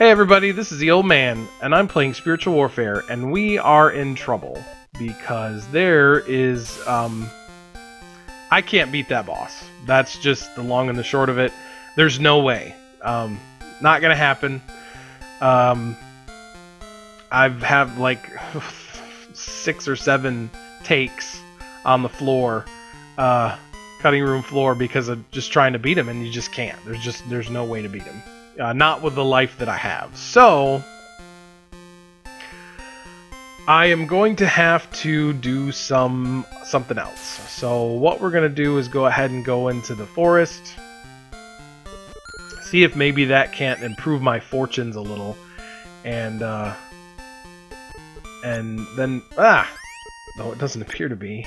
Hey everybody, this is the old man, and I'm playing Spiritual Warfare, and we are in trouble because there is um I can't beat that boss. That's just the long and the short of it. There's no way. Um not gonna happen. Um I've have like six or seven takes on the floor, uh cutting room floor because of just trying to beat him and you just can't. There's just there's no way to beat him. Uh, not with the life that I have. So I am going to have to do some something else. So what we're going to do is go ahead and go into the forest. See if maybe that can't improve my fortunes a little. And uh and then ah no it doesn't appear to be.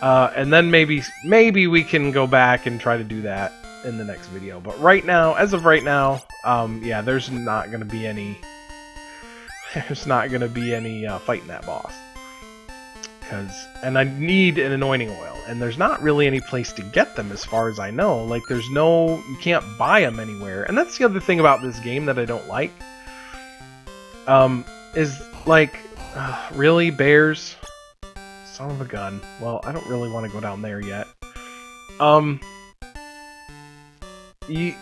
Uh, and then maybe maybe we can go back and try to do that in the next video. But right now, as of right now, um, yeah, there's not going to be any... There's not going to be any uh, fighting that boss. Cause, and I need an anointing oil, and there's not really any place to get them as far as I know. Like, there's no... You can't buy them anywhere. And that's the other thing about this game that I don't like. Um, is, like, uh, really, bears? Son of a gun. Well, I don't really want to go down there yet. Um, you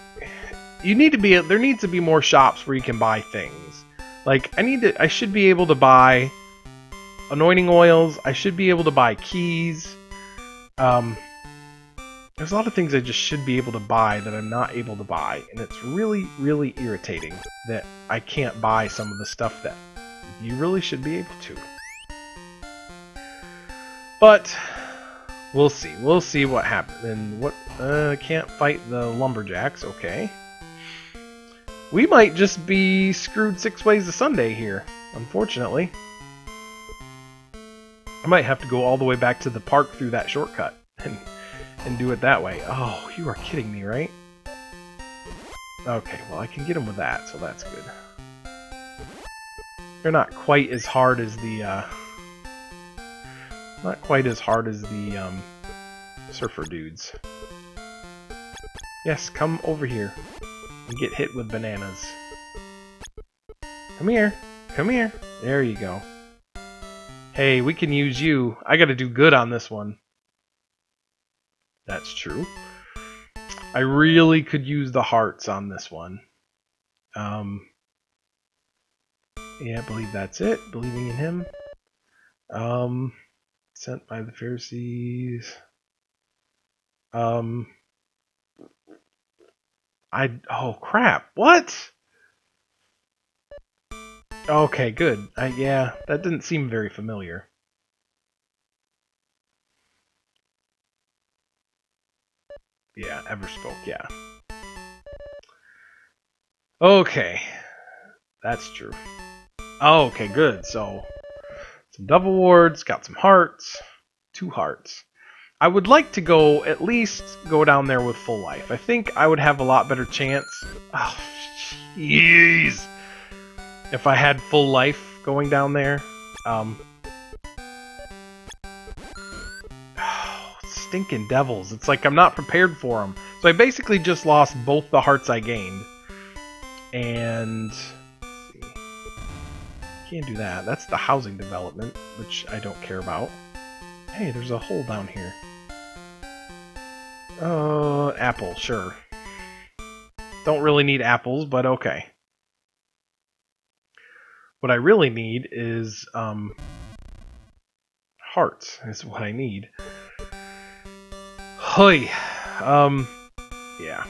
you need to be there needs to be more shops where you can buy things. Like I need to I should be able to buy anointing oils, I should be able to buy keys. Um there's a lot of things I just should be able to buy that I'm not able to buy, and it's really, really irritating that I can't buy some of the stuff that you really should be able to. But We'll see. We'll see what happens. And what? Uh, can't fight the lumberjacks. Okay. We might just be screwed six ways to Sunday here. Unfortunately. I might have to go all the way back to the park through that shortcut and and do it that way. Oh, you are kidding me, right? Okay, well I can get them with that, so that's good. They're not quite as hard as the. Uh, not quite as hard as the um, surfer dudes. Yes, come over here and get hit with bananas. Come here. Come here. There you go. Hey, we can use you. I gotta do good on this one. That's true. I really could use the hearts on this one. Um, yeah, I believe that's it. Believing in him. Um, sent by the Pharisees. Um, I oh crap! What? Okay, good. I, yeah, that didn't seem very familiar. Yeah, Everspoke, yeah. Okay. That's true. Oh, okay, good. So, some double wards, got some hearts, two hearts. I would like to go at least go down there with full life. I think I would have a lot better chance. Oh, jeez. If I had full life going down there. Um, oh, stinking devils. It's like I'm not prepared for them. So I basically just lost both the hearts I gained. And can't do that. That's the housing development, which I don't care about. Hey, there's a hole down here. Uh, apple, sure. Don't really need apples, but okay. What I really need is, um, hearts is what I need. Hoy. Um, yeah.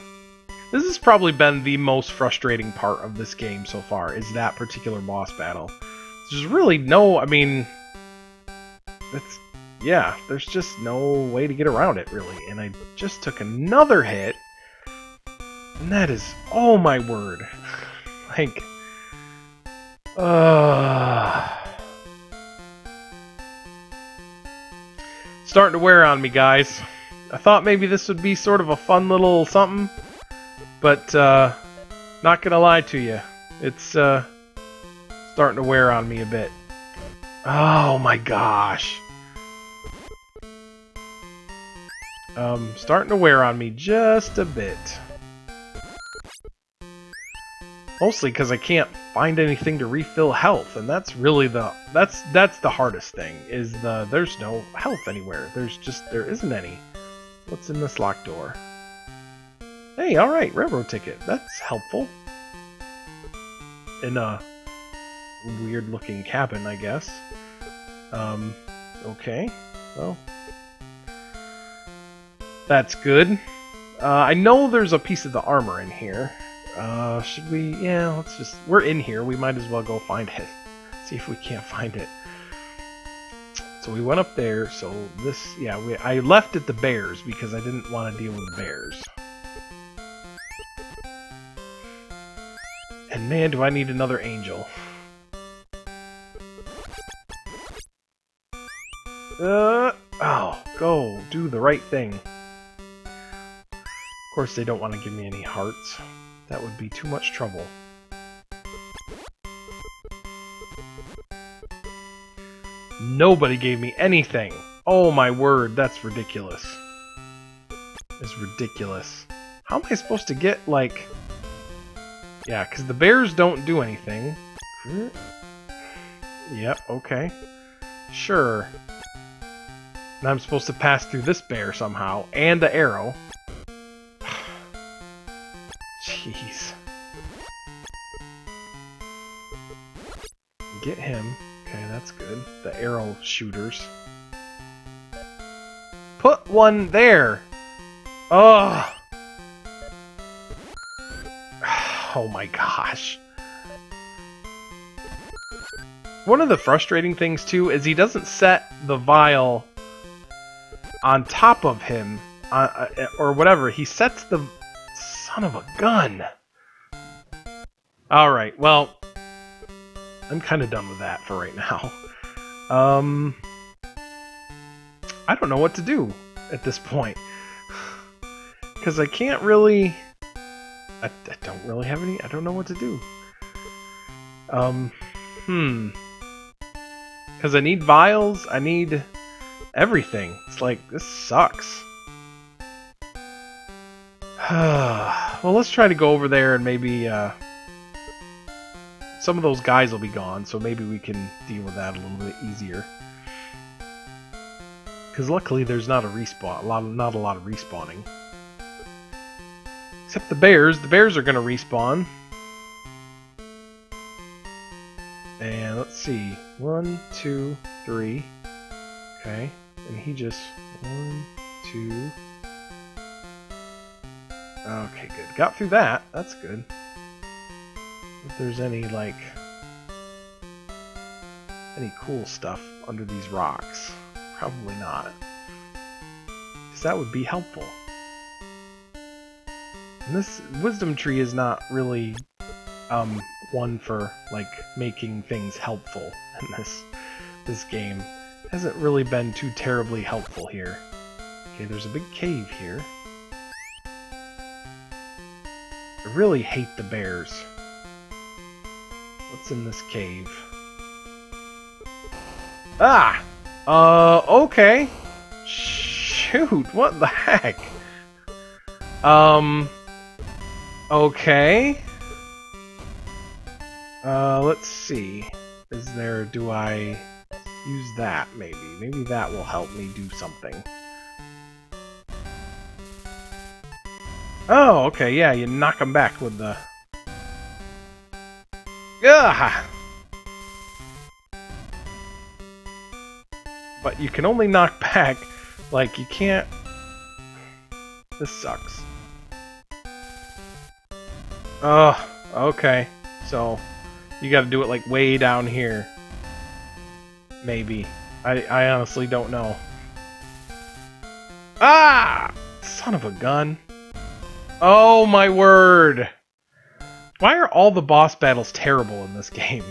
This has probably been the most frustrating part of this game so far, is that particular boss battle. There's really no, I mean, it's, yeah, there's just no way to get around it, really. And I just took another hit, and that is, oh my word. like, uh... Starting to wear on me, guys. I thought maybe this would be sort of a fun little something, but, uh, not gonna lie to you. It's, uh, starting to wear on me a bit. Oh my gosh. Um, starting to wear on me just a bit. Mostly because I can't find anything to refill health, and that's really the that's that's the hardest thing. Is the there's no health anywhere. There's just there isn't any. What's in this locked door? Hey, all right, railroad ticket. That's helpful. In a weird-looking cabin, I guess. Um, okay. Well, that's good. Uh, I know there's a piece of the armor in here. Uh, should we? Yeah, let's just... We're in here. We might as well go find it. See if we can't find it. So we went up there, so this... Yeah, we, I left at the bears because I didn't want to deal with bears. And man, do I need another angel. Uh, oh, go, do the right thing. Of course, they don't want to give me any hearts. That would be too much trouble. Nobody gave me anything! Oh my word, that's ridiculous. It's ridiculous. How am I supposed to get, like... Yeah, because the bears don't do anything. Yep, okay. Sure. And I'm supposed to pass through this bear somehow, and the arrow. Jeez. Get him. Okay, that's good. The arrow shooters. Put one there! Ugh! Oh my gosh. One of the frustrating things, too, is he doesn't set the vial on top of him, uh, uh, or whatever. He sets the son of a gun. Alright, well, I'm kind of done with that for right now. Um, I don't know what to do at this point. Because I can't really... I, I don't really have any... I don't know what to do. Um, hmm. Because I need vials, I need everything. It's like, this sucks. well, let's try to go over there and maybe, uh... Some of those guys will be gone, so maybe we can deal with that a little bit easier. Because luckily there's not a respawn, a lot, of, not a lot of respawning. Except the bears. The bears are going to respawn. And let's see. One, two, three. Okay. And he just... One, two... Okay, good. Got through that. That's good. If there's any, like... Any cool stuff under these rocks. Probably not. Because that would be helpful. And this wisdom tree is not really um, one for like making things helpful in this this game. Hasn't really been too terribly helpful here. Okay, there's a big cave here. I really hate the bears. What's in this cave? Ah! Uh, okay. Shoot, what the heck? Um, Okay. Uh, let's see. Is there, do I use that maybe? Maybe that will help me do something. Oh, okay, yeah, you knock them back with the... Ugh! But you can only knock back, like, you can't... This sucks. Oh, okay. So, you gotta do it like way down here. Maybe. I, I honestly don't know. Ah! Son of a gun. Oh my word! Why are all the boss battles terrible in this game?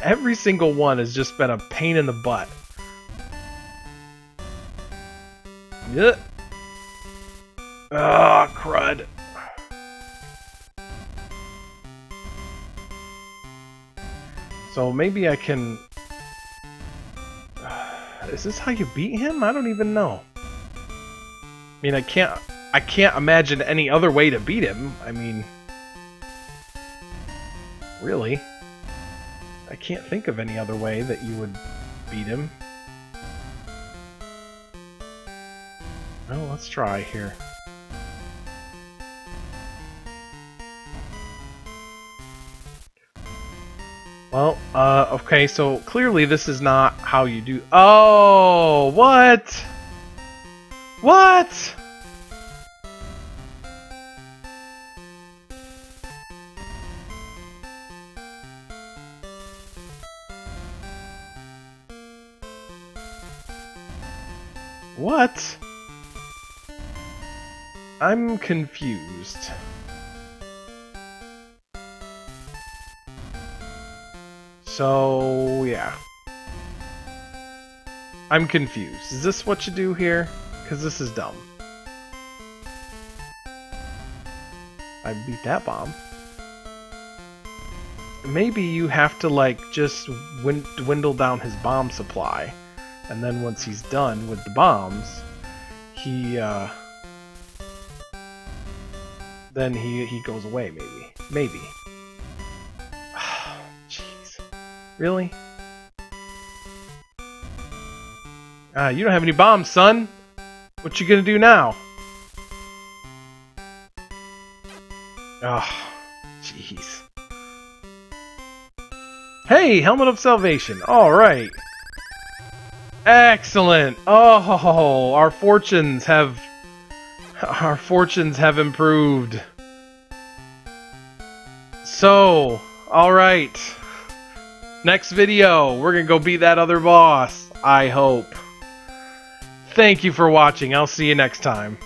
Every single one has just been a pain in the butt. Yuck. Ah, crud. So maybe I can... Is this how you beat him? I don't even know. I mean, I can't... I can't imagine any other way to beat him. I mean... really. I can't think of any other way that you would beat him. Well, let's try here. Well, uh, okay, so clearly this is not how you do- Oh, what? What? What? I'm confused. So, yeah. I'm confused. Is this what you do here? Because this is dumb. I beat that bomb. Maybe you have to, like, just dwindle down his bomb supply. And then once he's done with the bombs, he, uh... Then he, he goes away, maybe. Maybe. Jeez. Really? Ah, you don't have any bombs, son. What you gonna do now? Oh, jeez. Hey, Helmet of Salvation. Alright. Excellent. Oh, our fortunes have... Our fortunes have improved. So, alright. Next video, we're gonna go beat that other boss. I hope. Thank you for watching. I'll see you next time.